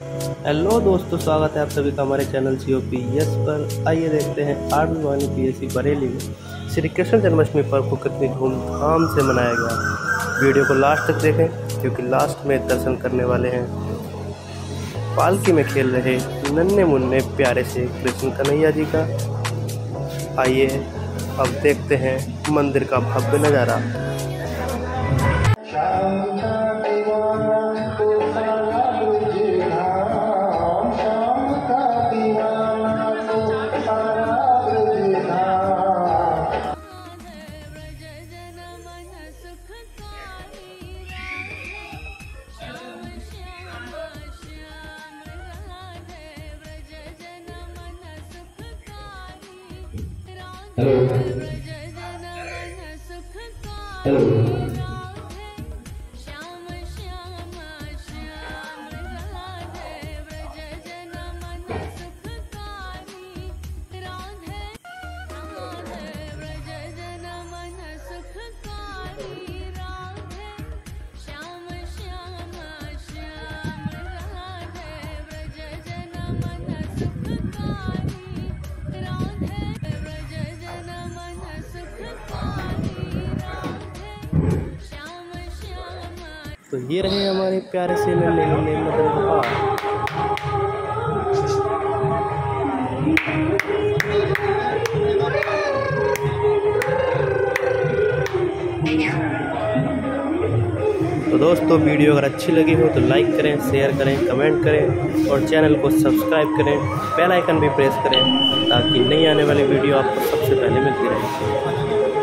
Hello दोस्तों, स्वागत है आप सभी का हमारे channel C O P S पर। आइए देखते हैं आर्मी वाणी पी एस सी बरेली में श्री कृष्ण जन्माष्टमी पर्व को कितनी धूमधाम से मनाया गया। वीडियो को लास्ट तक देखें, क्योंकि लास्ट में दर्शन करने वाले हैं। पालकी में खेल रहे नन्हे मुन्ने प्यारे से कृष्ण कन्हैया जी का। आइए अब देखते हैं मंदिर का भव्य नज़ारा। हेलो हेलो तो ये रहे हमारे प्यारे से नन्हे मुन्ने मदन गोपाल तो दोस्तों, वीडियो अगर अच्छी लगी हो तो लाइक करें, शेयर करें, कमेंट करें और चैनल को सब्सक्राइब करें, बेल आइकन भी प्रेस करें ताकि नई आने वाली वीडियो आपको सबसे पहले मिलती रहे।